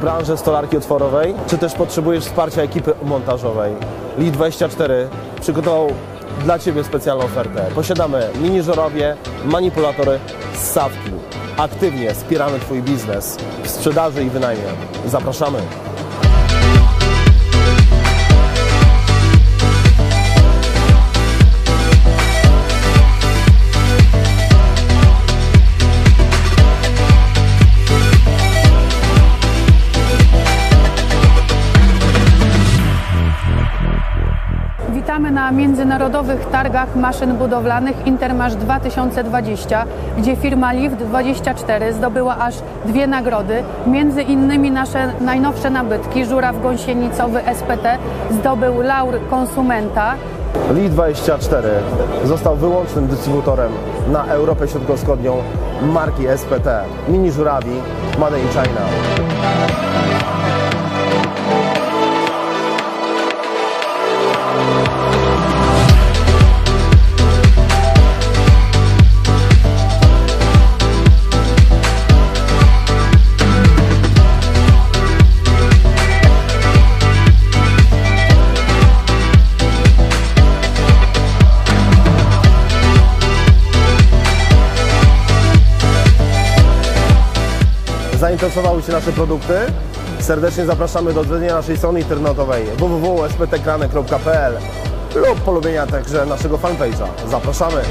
branżę stolarki otworowej, czy też potrzebujesz wsparcia ekipy montażowej? Lead24 przygotował dla Ciebie specjalną ofertę. Posiadamy mini żorowie, manipulatory, ssawki. Aktywnie wspieramy Twój biznes w sprzedaży i wynajmie. Zapraszamy! Witamy na międzynarodowych targach maszyn budowlanych Intermasz 2020, gdzie firma Lift24 zdobyła aż dwie nagrody. Między innymi nasze najnowsze nabytki, żuraw gąsienicowy SPT zdobył laur konsumenta. Lead24 został wyłącznym dystrybutorem na Europę Środkowo-Wschodnią marki SPT Mini Żurawi Made in China. Zainteresowały się nasze produkty? Serdecznie zapraszamy do odwiedzenia naszej strony internetowej www.sptkrane.pl lub polubienia także naszego fanpage'a. Zapraszamy!